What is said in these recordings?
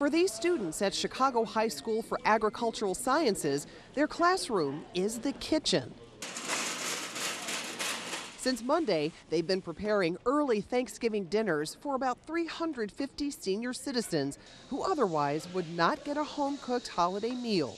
For these students at Chicago High School for Agricultural Sciences, their classroom is the kitchen. Since Monday, they've been preparing early Thanksgiving dinners for about 350 senior citizens who otherwise would not get a home cooked holiday meal.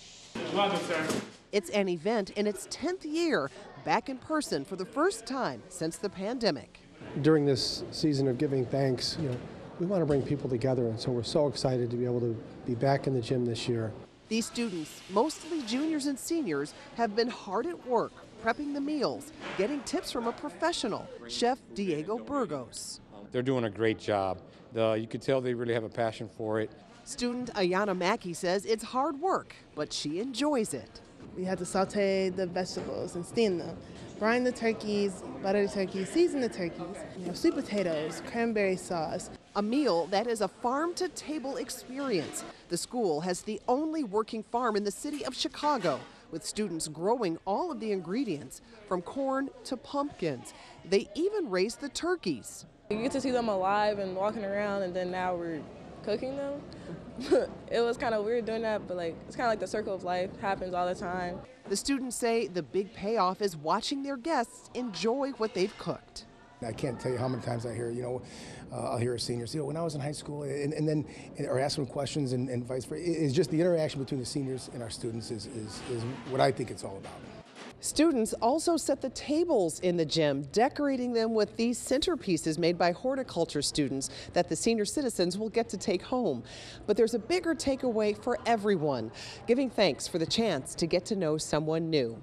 Love it, sir. It's an event in its 10th year, back in person for the first time since the pandemic. During this season of giving thanks, you know, we want to bring people together, and so we're so excited to be able to be back in the gym this year. These students, mostly juniors and seniors, have been hard at work prepping the meals, getting tips from a professional, Chef Diego Burgos. They're doing a great job. The, you could tell they really have a passion for it. Student Ayana Mackey says it's hard work, but she enjoys it. We had to saute the vegetables and steam them, brine the turkeys, butter the turkeys, season the turkeys, you know, sweet potatoes, cranberry sauce. A meal that is a farm to table experience. The school has the only working farm in the city of Chicago, with students growing all of the ingredients from corn to pumpkins. They even raise the turkeys. You get to see them alive and walking around, and then now we're cooking them. it was kind of weird doing that, but like it's kind of like the circle of life happens all the time. The students say the big payoff is watching their guests enjoy what they've cooked. I can't tell you how many times I hear, you know, uh, I'll hear a senior say, oh, when I was in high school, and, and then, or ask them questions and, and vice versa. It's just the interaction between the seniors and our students is, is, is what I think it's all about. Students also set the tables in the gym, decorating them with these centerpieces made by horticulture students that the senior citizens will get to take home. But there's a bigger takeaway for everyone, giving thanks for the chance to get to know someone new.